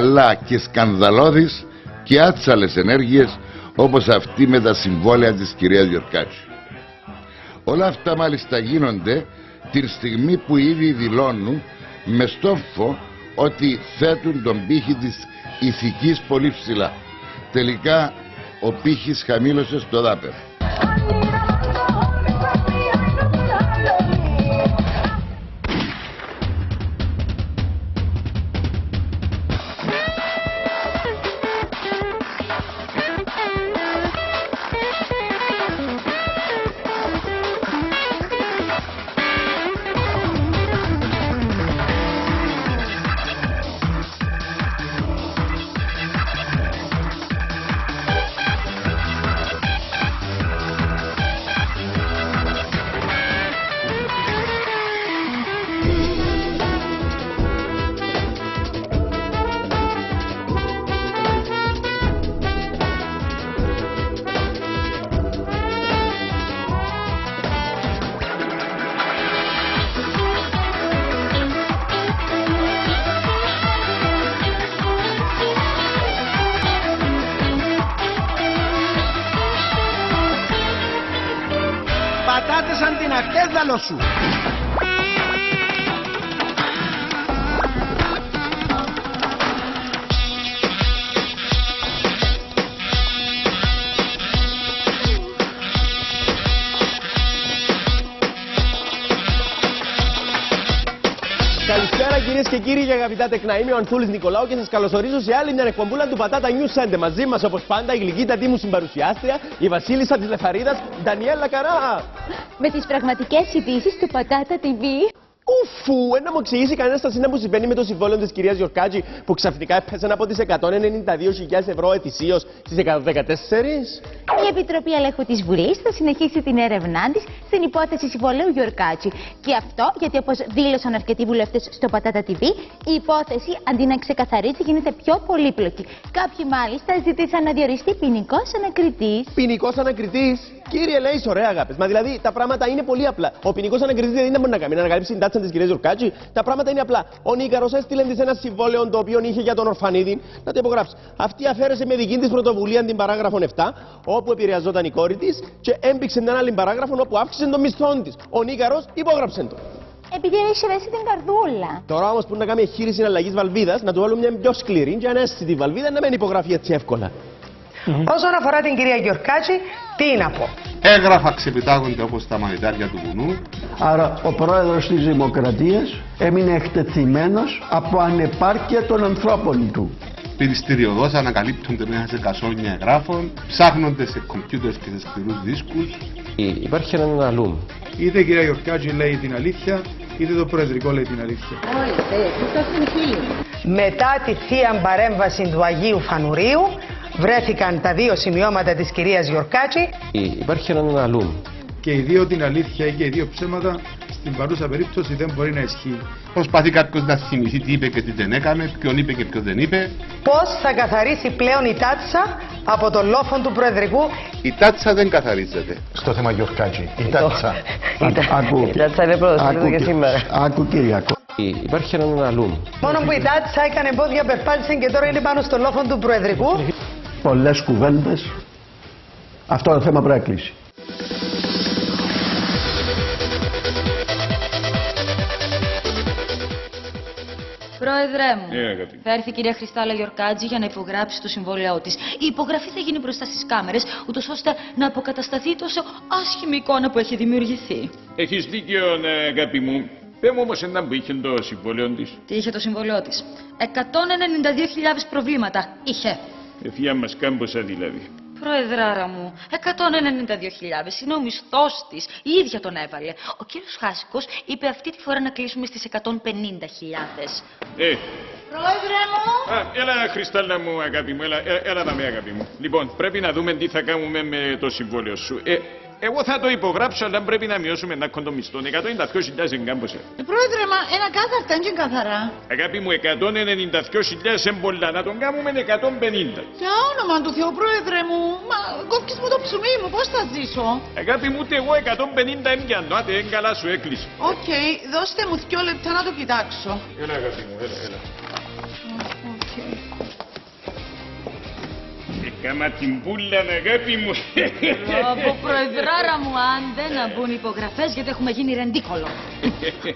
αλλά και σκανδαλώδεις και άτσαλες ενέργειες όπως αυτή με τα συμβόλαια της κυρίας Γιορκάτσι. Όλα αυτά μάλιστα γίνονται την στιγμή που ήδη δηλώνουν με στόφο ότι θέτουν τον πύχη της ηθικής πολύ ψηλά. Τελικά ο πύχης χαμήλωσε στο δάπεδο. Αρτέδαλο σου. Καλησπέρα κυρίες και κύριοι και αγαπητά τεκνά. Είμαι ο Ανθούλης Νικολάου και σας καλωσορίζω σε άλλη μια εκπομπούλα του Πατάτα News Center. Μαζί μας όπως πάντα η γλυκύτατή μου συμπαρουσιάστρια, η Βασίλισσα της Λεφαρίδας, Ντανιέλα Καρά. Με τις πραγματικές ειδήσεις του Πατάτα TV. Ουφου, ε, να μου εξηγήσει κανένας τα σύνα που συμβαίνει με το συμβόλαιο της κυρίας Γιορκάτζη που ξαφνικά έπεσαν από τις 192.000 ευρώ ετησίως στις 114. Η Επιτροπή Ελέγχου της Βουλής θα συνεχίσει την έρευνά της στην υπόθεση συμβολέου Γιορκάτσι. Και αυτό γιατί όπως δήλωσαν αρκετοί βουλευτές στο Πατάτα TV, η υπόθεση αντί να ξεκαθαρίσει γίνεται πιο πολύπλοκη. Κάποιοι μάλιστα ζήτησαν να διοριστεί ποινικός ανακριτής. Ποινικός ανακριτής. Κύριε, λέει, ωραία αγάπης. Μα δηλαδή τα πράγματα είναι πολύ απλά. Ο ποινικός ανακριτή δεν μπορεί να κάνει. Να ανακαλύψει την τάτσα τη κυρία Γιορκάτζη. Τα πράγματα είναι απλά. Ο Νίκαρος έστειλε τη ένα συμβόλαιο το οποίο είχε για τον Ορφανίδη να το υπογράψει. Αυτή αφαίρεσε με δική της πρωτοβουλία την παράγραφο 7, όπου επηρεαζόταν η κόρη της και έμπηξε την άλλη παράγραφο όπου αύξησε τον μισθό της. Ο Νίκαρος υπόγραψε το. Επειδή έχει ευαίσθητη την καρδούλα. Τώρα όμως που να κάνει εγχείρηση αλλαγή βαλβίδας, να του βάλουμε μια πιο σκληρή και ανέστητη βαλβίδα να μην υπογραφεί έτσι εύκολα. Όσον αφορά την κυρία Γιορκάτση, τι να πω. Έγγραφα ξεπιτάγονται όπως τα μανιτάρια του βουνού. Άρα ο πρόεδρος της Δημοκρατίας έμεινε εκτεθειμένος από ανεπάρκεια των ανθρώπων του. Πυριστηριωδώς ανακαλύπτονται μέσα σε κασόνια εγγράφων, ψάχνονται σε κομπιούτερ και σε σκληρούς δίσκους. Υπάρχει έναν αλούμ. Είτε η κυρία Γιορκάτζη λέει την αλήθεια, είτε το Προεδρικό λέει την αλήθεια. Μετά τη θεία παρέμβαση του Αγίου Φανουρίου, βρέθηκαν τα δύο σημειώματα της κυρίας Γιορκάτση. Υπάρχει έναν αλούμ. Και οι δύο την αλήθεια ή και οι δύο ψέματα, στην παρούσα περίπτωση δεν μπορεί να ισχύει. Προσπαθεί κάποιος να θυμηθεί τι είπε και τι δεν έκανε, ποιον είπε και ποιον δεν είπε. Πώς θα καθαρίσει πλέον η τάτσα από το λόφον του Προεδρικού; Η τάτσα δεν καθαρίζεται. Στο θέμα Γιορκάτζη, η τάτσα. Η τα- Άκου, η τάτσα είναι πρόσθετο και άκου, σήμερα. άκου Κυριακό. Υπάρχει έναν αλούμ. Μόνο που η τάτσα έκανε πόδια, περπάτησε και τώρα είναι πάνω στο λόφον του Προεδρικού. Πολλές κουβέντες. Αυτό το θέμα πρέπει να κλείσει. Πρόεδρε μου, Ναι, αγάπη. θα έρθει η κυρία Χριστάλα Γιορκάτζη για να υπογράψει το συμβόλαιό της. Η υπογραφή θα γίνει μπροστά στις κάμερες, ούτως ώστε να αποκατασταθεί τόσο άσχημη εικόνα που έχει δημιουργηθεί. Έχεις δίκιο, ναι, αγάπη μου. Πες μου όμως έναν που είχε το συμβόλαιο της. Τι είχε το συμβόλαιό της; 192.000 προβλήματα είχε. Ευθεία μας κάμποσα δηλαδή. Πρόεδράρα μου, 192.000 είναι ο μισθός της. Η ίδια τον έβαλε. Ο κύριος Χάσικο είπε αυτή τη φορά να κλείσουμε στις 150.000. Ε, Πρόεδρε μου! α, έλα Χριστάλλα μου αγάπη μου, έλα, ε, έλα δαμε αγάπη μου. Λοιπόν, πρέπει να δούμε τι θα κάνουμε με το συμβόλαιο σου. Ε, εγώ θα το υπογράψω, αλλά πρέπει να μειώσουμε ένα κοντό μισθό. 192.000 εγκάμποσα. Πρόεδρε, μα ένα κάθαρτα είναι και καθαρά. Αγάπη μου, 192.000 εμπολά, να τον κάνουμε 150. Για όνομα του Θεού, πρόεδρε μου, μα κόφκεις μου το ψωμί μου, πώς θα ζήσω; Αγάπη μου, ούτε εγώ 150 έμπιανο, άτε, εν καλά σου έκλεισε. Οκ, δώστε μου δυο λεπτά να το κοιτάξω. Έλα αγάπη μου, έλα, έλα. Έκαμα την πουλα, αγάπη μου. Από προεδράρα μου, άντε να μπουν υπογραφές γιατί έχουμε γίνει ρεντίκολο.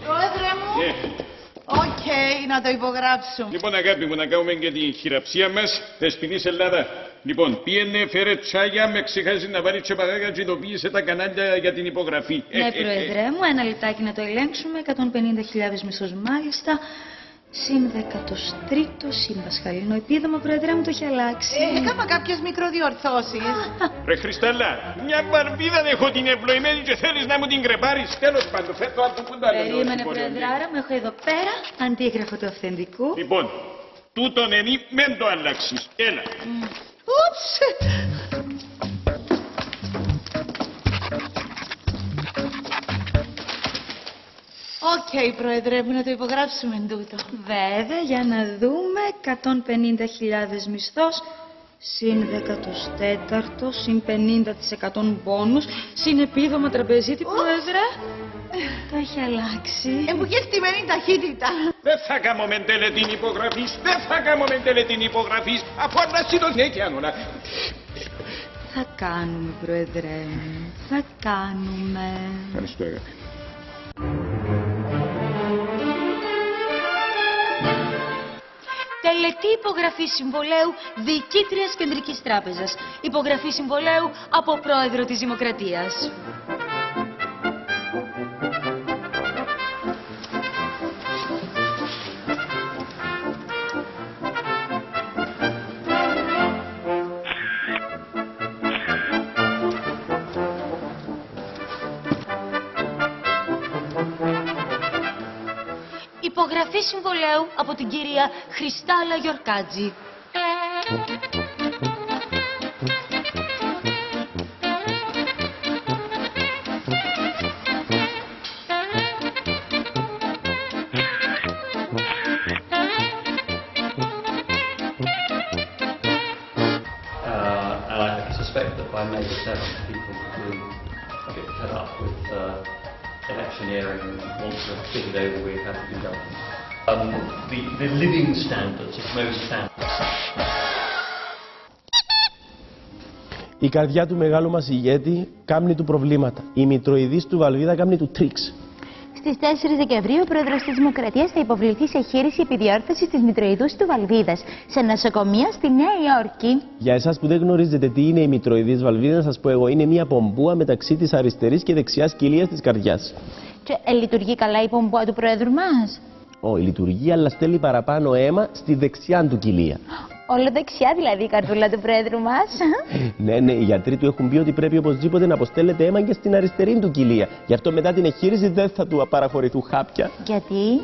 Πρόεδρε μου. Ε, Οκ, να το υπογράψουμε. Λοιπόν, αγάπη μου, να κάνουμε και την χειραψία μας. Δεσποινίς Ελλάδα. Λοιπόν, πήγαινε, φέρε τσάγια, μεν ξεχάσεις να βάλεις τζαι παγάκια και ειδοποίησε τα κανάλια για την υπογραφή. Ναι, Πρόεδρε μου, ένα λεπτάκι να το ελέγξουμε. 150.000 μισθός μάλιστα. Συν 13ο, συν πασχαλινό επίδομα, Πρόεδρε μου, το έχει αλλάξει. Ε, Έκανα κάποιες μικροδιορθώσεις. Ρε Χριστάλλα, μια μπαρμπίδα δεν έχω την ευλογημένη και θέλεις να μου την κρεπάρεις. Τέλος πάντων, φέρ το άλλο που το άλλο. Περίμενε, Προεδράρα μου, έχω εδώ πέρα αντίγραφο του αυθεντικού. Λοιπόν, τούτον ενή, μεν το αλλάξεις. Έλα. Ούψ. Οκ, Πρόεδρε μου, να το υπογράψουμε τούτο. Βέβαια, για να δούμε, 150.000 μισθός, συν 14ο, συν 50% μπόνους, συν επίδομα τραπεζίτη, Πρόεδρε. Το έχει αλλάξει. Εμπουκεστημένη ταχύτητα. Δεν θα κάνω με τελετήν υπογραφής, δεν θα κάνω με τελετήν υπογραφής, αφού αλλάξει το συνέχεια όλα. Θα κάνουμε, Πρόεδρε μου. Θα κάνουμε. Ευχαριστώ, αγάπη. Τελετή υπογραφή συμβολέου Διοικήτριας Κεντρικής Τράπεζας. Υπογραφή συμβολέου από Πρόεδρο της Δημοκρατίας. Υπογραφή συμβολέου από την κυρία Χριστάλα Γιορκάτζη. Uh, electioneering and want to get it over with, have to be done. Um, the, the living standards of most families. Η καρδιά του μεγάλου μας ηγέτη κάμνει του προβλήματα. Η μητροειδής του Βαλβίδα κάμνει του τρίξ. Στις 4 Δεκεμβρίου, ο πρόεδρος της Δημοκρατίας θα υποβληθεί σε χείριση επιδιόρθωσης της μητροειδούς του Βαλβίδας σε νοσοκομείο στη Νέα Υόρκη. Για εσάς που δεν γνωρίζετε τι είναι η μητροειδής Βαλβίδας, να σας πω εγώ, είναι μια πομπούα μεταξύ της αριστερής και δεξιάς κοιλίας της καρδιάς. Και ε, λειτουργεί καλά η πομπούα του πρόεδρου μας; Όχι, λειτουργεί, αλλά στέλνει παραπάνω αίμα στη δεξιά του κοιλία. Όλο δεξιά δηλαδή η καρδούλα του πρόεδρου μας. ναι, ναι, οι γιατροί του έχουν πει ότι πρέπει οπωσδήποτε να αποστέλλεται αίμα και στην αριστερή του κοιλία. Γι' αυτό μετά την εγχείρηση δεν θα του παραχωρηθούν χάπια. Γιατί;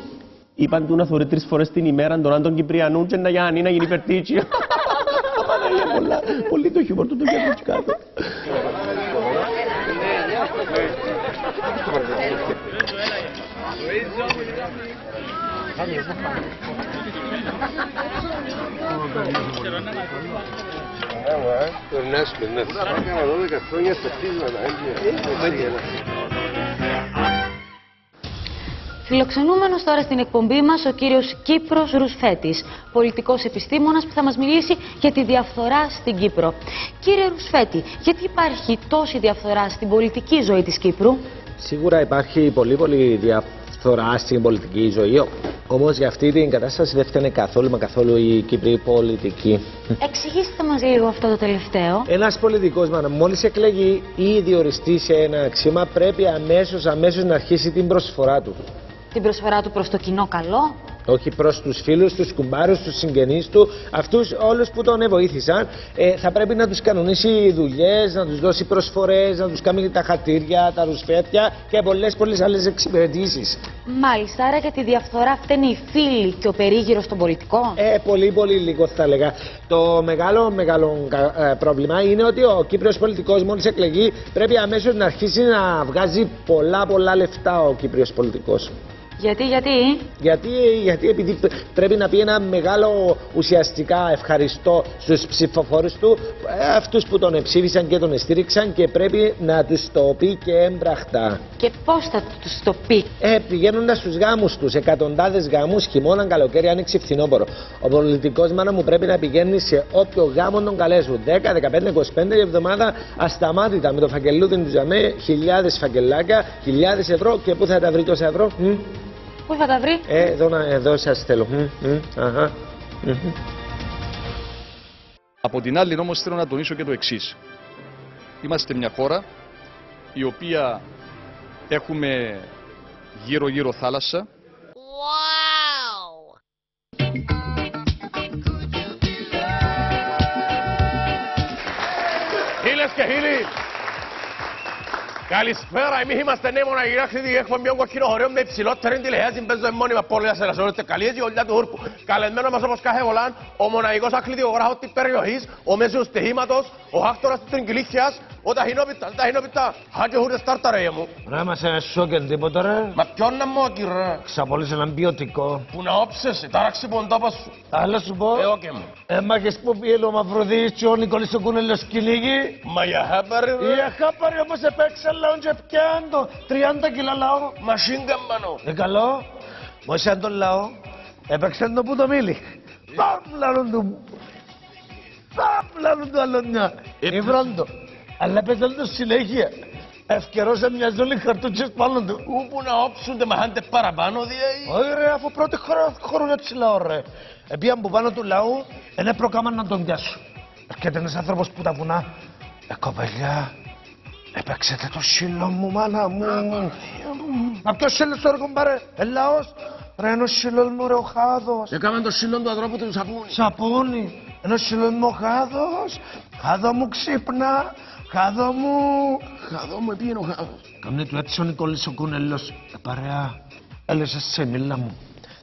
Είπαν του να θωρεί τρεις φορές την ημέρα τον Άντων Κυπριανού και να Γιάννη να γίνει περτίτσι. Απαναγία πολλά. Πολύ το χιούμορ του το γιατρού κάτω. Περνάσουμε, ναι. Έκανα 12 χρόνια στα πτήσματα. Φιλοξενούμενος τώρα στην εκπομπή μας ο κύριος Κύπρος Ρουσφέτης, πολιτικός επιστήμονας που θα μας μιλήσει για τη διαφθορά στην Κύπρο. Κύριε Ρουσφέτη, γιατί υπάρχει τόση διαφθορά στην πολιτική ζωή της Κύπρου; Σίγουρα υπάρχει πολύ πολύ διαφθορά στην πολιτική ζωή. Όμως για αυτή την κατάσταση δεν φταίνε καθόλου μα καθόλου η Κύπρη πολιτική. Εξηγήστε μας λίγο αυτό το τελευταίο. Ένας πολιτικός, μόλις εκλεγεί ή διοριστεί σε ένα αξίωμα, πρέπει αμέσως αμέσως να αρχίσει την προσφορά του. Την προσφορά του προς το κοινό καλό. Όχι προς τους φίλους, τους κουμπάρους, τους συγγενείς του, αυτούς όλους που τον βοήθησαν. Ε, θα πρέπει να τους κανονίσει δουλειές, να τους δώσει προσφορές, να τους κάνει τα χατήρια, τα ρουσφέτια και πολλές πολλές άλλες εξυπηρετήσεις. Μάλιστα, άρα για τη διαφθορά φταίνει οι φίλοι και ο περίγυρος των πολιτικών. Ε, πολύ πολύ λίγο θα έλεγα. Το μεγάλο, μεγάλο ε, πρόβλημα είναι ότι ο Κύπριος πολιτικός μόλις εκλεγεί πρέπει αμέσως να αρχίσει να βγάζει πολλά πολλά λεφτά ο Κύπριος πολιτικός. Γιατί, γιατί; Γιατί, γιατί επειδή π- πρέπει να πει ένα μεγάλο ουσιαστικά ευχαριστώ στους ψηφοφόρους του, ε, αυτούς που τον ψήφισαν και τον στήριξαν και πρέπει να τους το πει και έμπραχτα. Και πώς θα τους το πει; Ε, πηγαίνοντα στους γάμους τους, εκατοντάδες γάμους, χειμώνα, καλοκαίρι, άνοιξη, φθινόπωρο. Ο πολιτικός μάνα μου πρέπει να πηγαίνει σε όποιο γάμο τον καλέσουν. 10, 15, 25 η εβδομάδα ασταμάτητα με το φακελούδι του Ζαμέ, χιλιάδες φακελάκια, χιλιάδες ευρώ και πού θα τα βρει τόσα ευρώ. Μ; Πού θα τα βρει; Ε, εδώ, να- εδώ σας θέλω. Μ, μ, αχα. Μμ. Από την άλλη όμως θέλω να τονίσω και το εξής. Είμαστε μια χώρα η οποία έχουμε γύρω γύρω θάλασσα. Φίλες και φίλοι, καλησπέρα. Εμείς είμαστε νέοι μοναχοί άξιδοι. Έχουμε μια κοκκινό χωρίο με υψηλότερη τηλεέαση. Παίζω μόνιμα πόλη σε όλες καλή η ολιά του ούρπου. Καλεσμένο μας όπως κάθε βολάν, ο μοναχικός αθλητικογράφος της περιοχής, ο μέσος στοιχήματος, ο άκτορας της Τριγκλήθιας, ο ταχυνόπιτα, ο ταχυνόπιτα. Χάτσε χούρε στάρτα ρε μου. Ρε, μας είναι σόκεν τίποτα ρε. Μα ποιον να μου ακυρά. Ξαπολύσε έναν ποιοτικό. Που να όψεσαι, τάραξε που τόπος σου. Άλλα σου πω. Ε, όκε μου. Ε, μα και που πήγε ο Μαυροδίης και ο Νικόλης ο Κούνελος κυνήγι. Μα για χάπαρη ρε. Για χάπαρη όπως έπαιξε λαόν και πιάντο. 30 κιλά λαό. Μασίνγκαν πάνω. Ε, καλό. Μόλις αν τον λαό, έπαιξε το που το μίλη. Παμ λαλούν του. Παμ λαλούν του άλλον μια. Υβρόντο. Αλλά παίζαν το συνέχεια. Ευκαιρός μια ζώνη χαρτούτσες πάνω του. Όπου να όψονται μαχάντε παραπάνω διέ. Όχι ρε, αφού πρώτη χώρα χωρούν έτσι λαό ρε. Επίαν που πάνω του λαού, είναι προκάμαν να τον πιάσουν. Έρχεται ένας άνθρωπος που τα βουνά. Ε, κοπελιά, έπαιξετε το σύλλο μου, μάνα μου. Μα ποιος σύλλος τώρα κομπάρε, ε, λαός. Ρε, είναι ο σύλλος μου ρε, ο Χάδος. Έκαμε το σύλλον του ανθρώπου του σαπούνι. Σαπούνι, είναι ο σύλλος μου ο Χάδος. Χάδο μου ξύπνα, Χάδο μου. Χαδό μου επίγαινε ο χάδος; Κάμνε του έτσι ο Νικόλης ο Κούνελος. Ε, παρέα, έλεσε σε μίλα μου.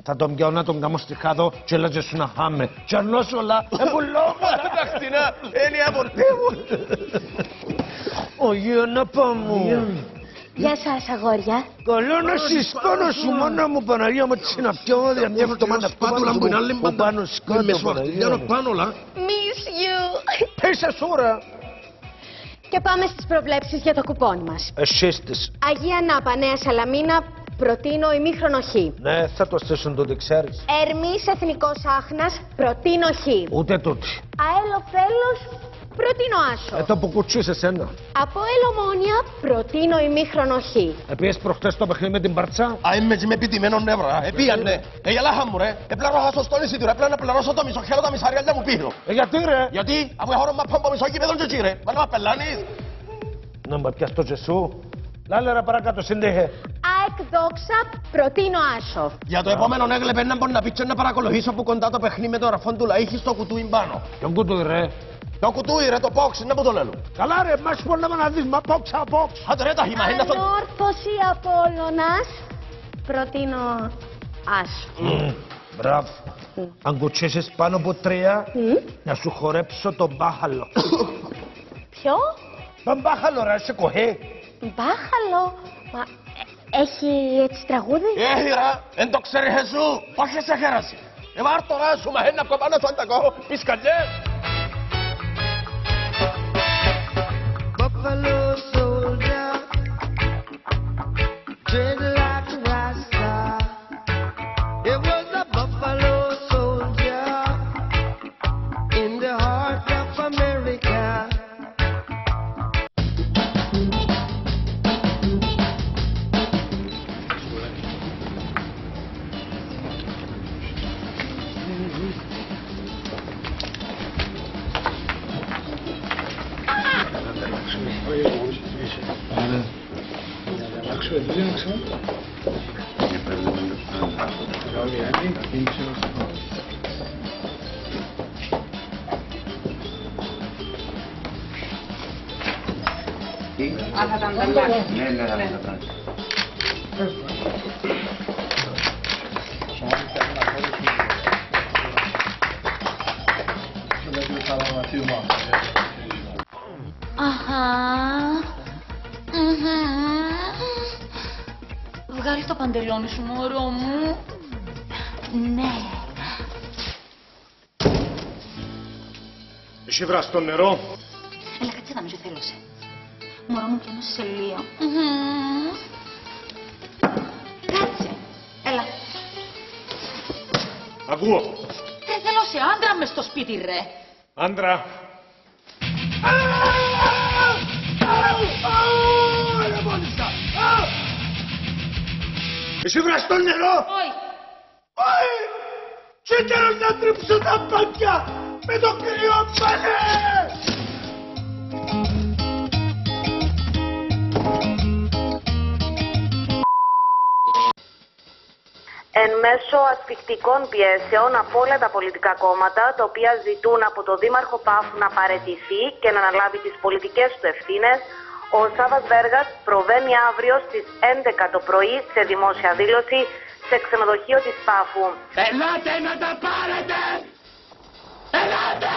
Θα τον πιάω να τον κάνω στη χάδο και έλαζε σου να χάμε. Και αρνός όλα, ε, πουλώ Τα χτινά, είναι από μου. Ο Γιώνα μου. Γεια σας αγόρια. Καλό να συσκώνω σου μόνο μου Παναγία μου έτσι να πιω για μια εβδομάδα Σπάτουλα που είναι άλλη που μπάντα. πάνω Με σκότω μεσοβαχτυλιάνο Παναγία μου. πάνω λα. Miss you. Πέσα σούρα. Και πάμε στις προβλέψεις για το κουπόνι μας. Εσείς της. Αγία Νάπα, Νέα Σαλαμίνα, προτείνω ημίχρονο Χ. Ναι, θα το στήσουν τούτη, ξέρεις. Ερμής Εθνικός Άχνας, προτείνω Χ. Ούτε τούτη. Αέλο Φέλος, προτείνω Άσο. Ε, το που κουτσούσε εσένα. Από Ελομόνια, προτείνω ημίχρονο Χ. Επίσης προχτές το παιχνίδι με την Παρτσά. Α, είμαι έτσι με επιτυμένο νεύρα. Επίγανε. Ε, για λάχα μου ρε. Επλάρωσα στο στόλι του ρε. Πρέπει να πληρώσω το μισό χέρι τα μισάρια μου πήρω. Ε, γιατί ρε; Γιατί, αφού έχω μα πάμπο μισό κήπεδο και εκεί ρε. Μα να με πελάνεις. Να με πιάσει το τζεσού. Λάλε ρε παρακάτω, σύντεχε. ΑΕΚ Δόξα, προτείνω Άσο. Για το επόμενο έγλεπε να μπορεί να πείτε να παρακολουθήσω από κοντά το παιχνίδι με το ραφόν του λαΐχη στο κουτούι πάνω. Ποιον κουτούι ρε. Το κουτούι ρε, το box, να που το λέω. Καλά ρε, μας μπορεί να δεις, μα πόξα, πόξ. Άντε ρε, τα χυμά, είναι αυτό. Ανόρθωση Απόλλωνας, προτείνω Άσο. Μπράβο. Αν κουτσίσεις πάνω από τρία, να σου χορέψω τον μπάχαλο. Ποιο; Τον μπάχαλο ρε, σε κοχέ. Μπάχαλο; Μα, ε, έχει έτσι τραγούδι; Έχει ρε, εν το ξέρεις εσύ, όχι σε χέραση. Ε, βάρ' το ρε σου, μα ένα από πάνω σου αντακώ, πισκαλιές. valor. Αχα. Μμμ. βγάλεις το παντελόνι σου, μωρό μου. Ναι. Εσύ βραστό νερό. Έλα, κάτσε να μην σε θέλω σε. Μωρό μου, πιάνω σε λίγο. Κάτσε. Έλα. Ακούω. Δεν θέλω σε άντρα μες στο σπίτι, ρε. Άντρα. Εσύ βραστό νερό. Όχι. Όχι. Και τέλος να τρίψω τα πάτια με το κρύο πάνε. Εν μέσω ασφικτικών πιέσεων από όλα τα πολιτικά κόμματα, τα οποία ζητούν από το Δήμαρχο Πάφου να παρετηθεί και να αναλάβει τις πολιτικές του ευθύνες, ο Σάβας Βέργας προβαίνει αύριο στις 11 το πρωί σε δημόσια δήλωση σε ξενοδοχείο της Πάφου. Ελάτε να τα πάρετε. Ελάτε.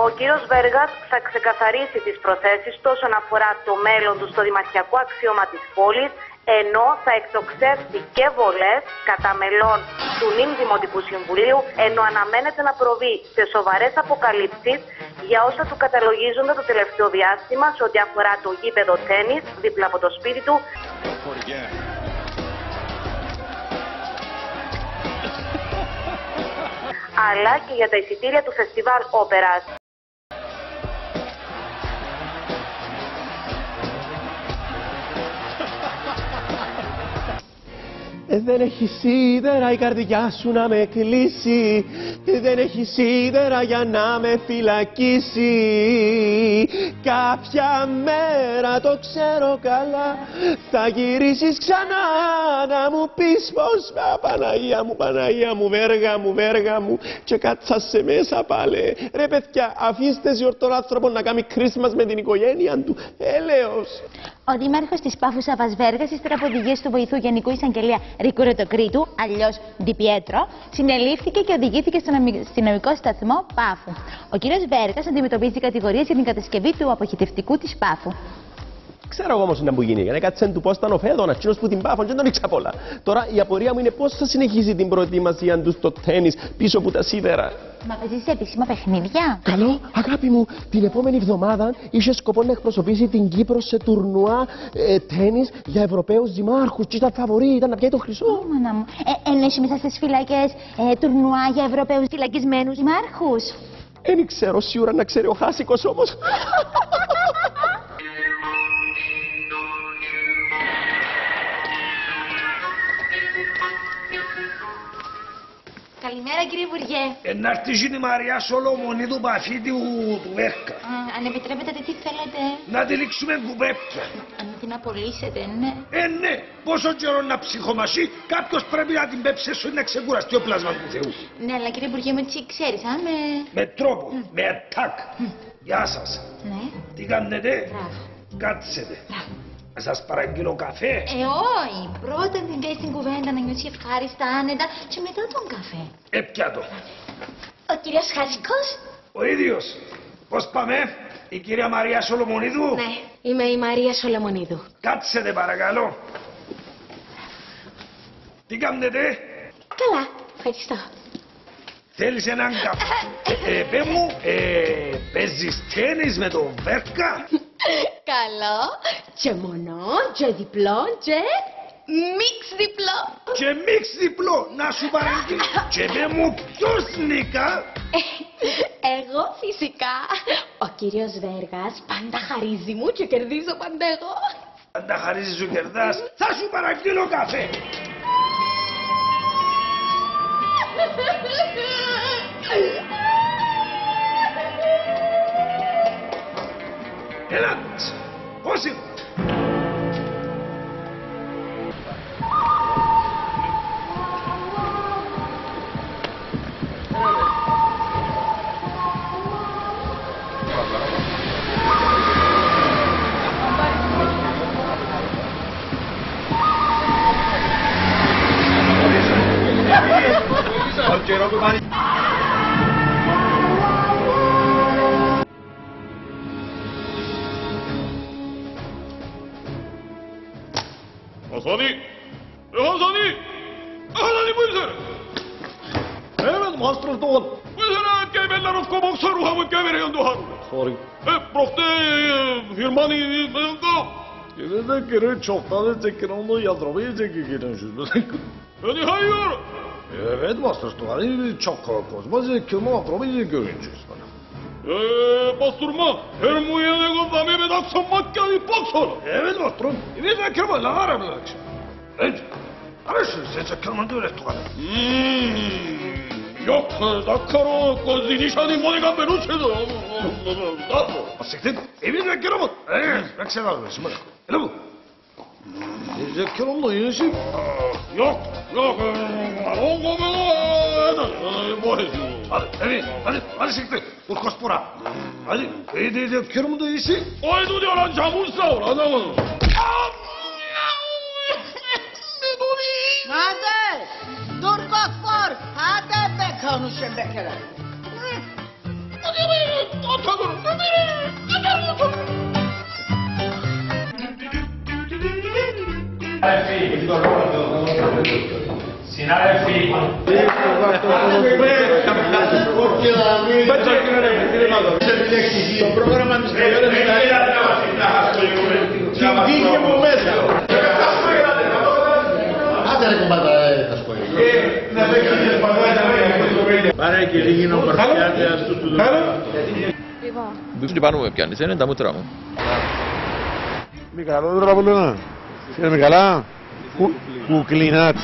Ο κύριος Βέργας θα ξεκαθαρίσει τις προθέσεις του όσον αφορά το μέλλον του στο δημαρχιακό αξίωμα της πόλης, ενώ θα εκτοξεύσει και βολές κατά μελών του νυν Δημοτικού Συμβουλίου, ενώ αναμένεται να προβεί σε σοβαρές αποκαλύψεις για όσα του καταλογίζονται το τελευταίο διάστημα σε ό,τι αφορά το γήπεδο τέννις δίπλα από το σπίτι του, αλλά και για τα εισιτήρια του φεστιβάλ όπερας. Ε, δεν έχει σίδερα η καρδιά σου να με κλείσει. Ε, Δεν έχει σίδερα για να με φυλακίσει. Κάποια μέρα το ξέρω καλά Θα γυρίσεις ξανά να μου πεις πως «Α, Παναγία μου, Παναγία μου, βέργα μου, βέργα μου Και κάτσα σε μέσα πάλι. Ρε παιδιά, αφήστε ζιορτών άνθρωπο να κάνει Christmas με την οικογένεια του. Έλεος Ο Δήμαρχος της Πάφου Σάβα Βέργας, ύστερα από οδηγίες του βοηθού Γενικού Εισαγγελέα Ρίκου Ρετοκρίτου, αλλιώς Διπιέτρο, συνελήφθηκε και οδηγήθηκε στον αμυ- αστυνομικό σταθμό Πάφου. Ο κ. Βέργας αντιμετωπίζει κατηγορίες για την κατασκευή του αποχητευτικού της Πάφου. Ξέρω εγώ όμως να μου γίνει. Γιατί κάτσε του πώς ήταν ο Φέδωνας, εκείνος που την πάφον, δεν τον ήξερα πολλά. Τώρα η απορία μου είναι πώς θα συνεχίσει την προετοιμασία τους στο τέννις πίσω από τα σίδερα. Μα παίζει σε επίσημα παιχνίδια. Καλό, αγάπη μου, την επόμενη εβδομάδα είχε σκοπό να εκπροσωπήσει την Κύπρο σε τουρνουά ε, τέννις για Ευρωπαίους δημάρχους και ήταν φαβορή, ήταν να πιάει το χρυσό. Ω, μάνα μου. Ε, εννοείς μέσα στις φυλακές ε, τουρνουά για Ευρωπαίους φυλακισμένους δημάρχους. Δεν ξέρω σίγουρα να ξέρει ο Χάσικος όμως. Καλημέρα, κύριε Υπουργέ. Ε, να έρθει η Μαριά Σολομονίδου παφή του, του Βέρκα. Α, αν επιτρέπετε, τι θέλετε; Να τη λήξουμε κουπέπια. Αν την απολύσετε, ναι. Ε, ναι, πόσο καιρό να ψυχομασεί, κάποιος πρέπει να την πέψει σου να ξεκουραστεί ο πλάσμα του Θεού. Ναι, αλλά κύριε Υπουργέ, με τι ξέρεις, α, με... Με τρόπο, με ατάκ. Γεια σας. Ναι. Τι κάνετε, Μπράβο. κάτσετε. Να σας παραγγείλω καφέ. Ε, όχι. Πρώτα την κάνει στην κουβέντα να νιώσει ευχάριστα, άνετα και μετά τον καφέ. Ε, πιάτο. Ο κύριος Χασικός. Ο ίδιος. Πώς πάμε, η κυρία Μαρία Σολομονίδου; Ναι, είμαι η Μαρία Σολομονίδου. Κάτσετε παρακαλώ. Τι κάνετε, Καλά, ευχαριστώ. θέλεις έναν καφέ; Ε, ε, πέ μου, ε, παίζεις τέννις με τον Βέρκα; Καλό και μονό και διπλό και μίξ διπλό. Και μίξ διπλό, να σου παραγγείλω. Και πέ μου ποιος νίκα. Εγώ φυσικά. Ο κύριος Βέργας πάντα χαρίζει μου και κερδίζω πάντα εγώ. Αν τα χαρίζεις σου κερδάς, θα σου παραγγείλω καφέ. Έλα, πώς είναι. Οθόνη, Ε, Hansani! Hansani! أهلا بوزر أهلا ماستر دون بوزر كيف لا رفقه بوكسر وهو كامير يندهر سوري بروختي هيرماني Yine de geri çoktan ötekin onu yazdıramayacak ikinin yüzünden. Yani hayır. Evet Master Stuart, çok korkmaz. Bazı kelime atlamayı göreceğiz. Ee, basturma, Hermuyene göndermeye ben akşam makyayı baksana. Evet patron. Evet Ekrem Ali ağrım akşam. Evet. Arasın size kılmadı öyle tuvalet. Yok da karo kozi nişanı monika ben uçuyordu. Asiktir. Evet Ekrem Ali. Evet. Bak sen ağrıyorsun bak. Öyle bu. Zekir Allah Yunus'um. Yok, yok. Onu komuyor. Boyuyor. Hadi, hadi, hadi, hadi siktir. Vur koş bura. Hadi, iyi değil yapıyorum bu da işi. Oydu diyor lan camursa ol adamım. Nadir, dur bak var. Hadi be konuşun be kere. Hadi be, atalım, hadi be, atalım. Sinan Efi. Sinan Efi. Κόνουσε μπέκερα! Συνάδελφοι, Το πρόγραμμα της Καλλιόρας Την τύχη μου μέσα. Άντε ρε κομμάτα, τα σχόλια. Πάρε και λίγη νομπαρφιάτε αυτού του Δεν την πάνω με πιάνεις, είναι τα μούτρα μου. Μικαλό τώρα που λέμε. Είναι Μικαλά. Κουκλινάτ.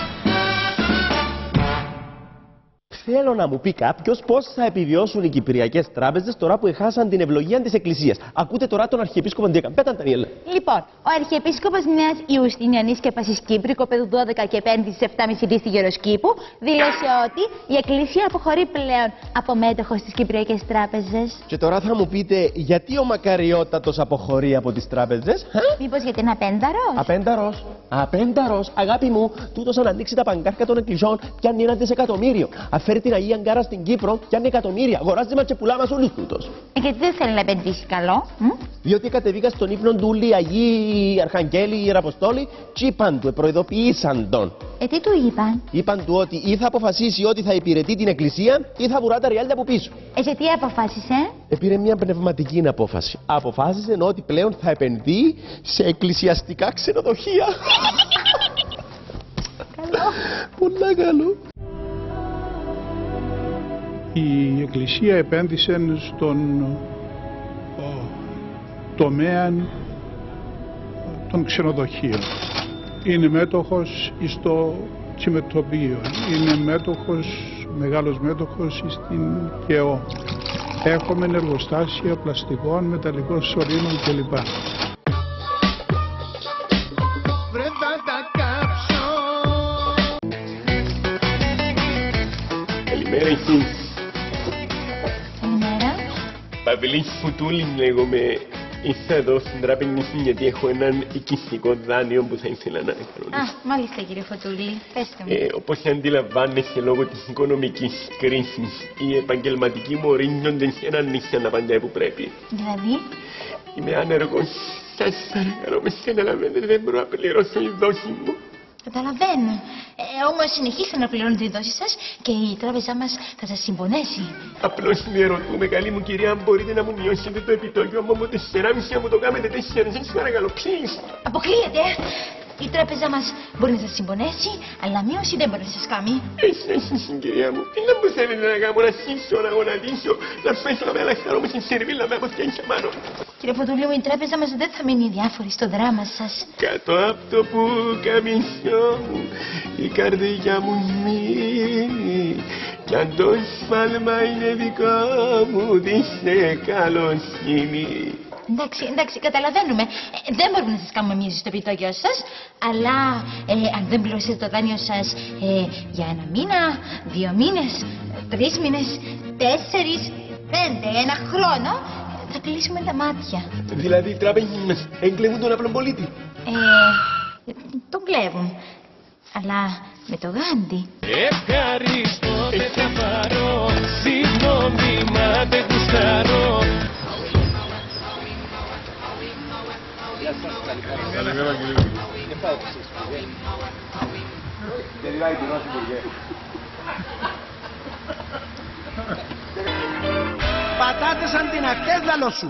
Θέλω να μου πει κάποιος πώς θα επιβιώσουν οι κυπριακές τράπεζες τώρα που έχασαν την ευλογία της Εκκλησίας. Ακούτε τώρα τον Αρχιεπίσκοπο Ντίακα. Πέταν, Τανιέλα. Λοιπόν, ο Αρχιεπίσκοπος Νέας Ιουστινιανής και Πασή Κύπρου, κοπέδου 12 και 5 στις 7.30 δι στη Γεροσκήπου, δήλωσε ότι η Εκκλησία αποχωρεί πλέον από μέτοχος στις κυπριακές τράπεζες. Και τώρα θα μου πείτε γιατί ο Μακαριότατος αποχωρεί από τις τράπεζες. Μήπως γιατί είναι απένταρος; Απένταρος. Απένταρος. Αγάπη μου, τούτος αν ανοίξει τα παγκάρκα των εκκλησιών, πιάνει ένα δισεκατομμύριο. Αφέρει την Αγία Γκάρα στην Κύπρο, πιάνει εκατομμύρια. Αγοράζει μα και πουλά μας όλους τούτος. Ε, γιατί δεν θέλει να επενδύσει καλό. μ; Διότι κατεβήκα στον ύπνο του όλοι οι Αγίοι, οι Αρχαγγέλοι, οι Ιεραποστόλοι, και είπαν του, προειδοποίησαν τον. Ε, τι του είπαν; Είπαν του ότι ή θα αποφασίσει ότι θα υπηρετεί την Εκκλησία ή θα βουρά τα ριάλια από πίσω. Ε, και τι αποφάσισε; Επήρε μια πνευματική απόφαση. Αποφάσισε ότι πλέον θα επενδύει σε εκκλησιαστικά ξενοδοχεία. Καλό. Πολλά καλό. Η Εκκλησία επένδυσε στον ο, τομέα των ξενοδοχείων. Είναι μέτοχος στο κημετροπείο. Είναι μέτοχος, μεγάλος μέτοχος στην ΚΕΟ. Έχουμε εργοστάσια πλαστικών, μεταλλικών σωλήνων κλπ. Βρε θα τα κάψω Καλημέρα εσείς. Καλημέρα. Παυλής Φουτούλης λέγομαι. Ήρθα εδώ στην τράπεζα γιατί έχω έναν οικιστικό δάνειο που θα ήθελα να κάνω. Α, μάλιστα κύριε Φωτούλη. Πέστε μου. Ε, όπως αντιλαμβάνεσαι λόγω της οικονομικής κρίσης, οι επαγγελματικοί μου ορίζονται σε έναν νύχτα να παντάει που πρέπει. Δηλαδή, Είμαι άνεργος. Σας παρακαλώ με συναλαβαίνετε, δεν μπορώ να πληρώσω η δόση μου. Καταλαβαίνω. Ε, Όμως συνεχίστε να πληρώνετε τη δόση σας και η τράπεζά μας θα σας συμπονέσει. Απλώς διαρωτούμε, καλή μου κυρία, αν μπορείτε να μου μειώσετε το επιτόκιο μου από 4,5 να μου το κάνετε 4. Σας παρακαλώ, please. Αποκλείεται. Η τράπεζά μας μπορεί να σας συμπονέσει, αλλά μείωση δεν μπορεί να σας κάνει. Εσύ, εσύ, κυρία μου, τι να μου θέλετε να κάνω, να σύσω, να γονατίσω, να πέσω να με αλλαχταρώ με στην σερβίλα με από φτιάξει πάνω. Κύριε Φωτουλίου, η τράπεζα μας δεν θα μείνει διάφορη στο δράμα σας. Κάτω από το που καμισιό μου, η καρδιά μου σμίγει. Κι αν το σφάλμα είναι δικό μου, δίσε καλοσύνη. Εντάξει, εντάξει, καταλαβαίνουμε. Ε, δεν μπορούμε να σας κάνουμε μείωση στο επιτόκιο σας, αλλά ε, αν δεν πληρώσετε το δάνειο σας ε, για ένα μήνα, δύο μήνες, τρεις μήνες, τέσσερις, πέντε, ένα χρόνο, θα κλείσουμε τα μάτια. Δηλαδή οι τράπεζες μας έγκλεβουν τον απλό πολίτη. Ε, τον κλέβουν. Αλλά με το γάντι. Ευχαριστώ, δεν θα πάρω Συγγνώμη, μα δεν γουστάρω Καλημέρα κύριε. Και πάω εσείς, Υπουργέ. Δεν δηλαδή την όση, Υπουργέ. Πατάτες αντινακτές λαλό σου.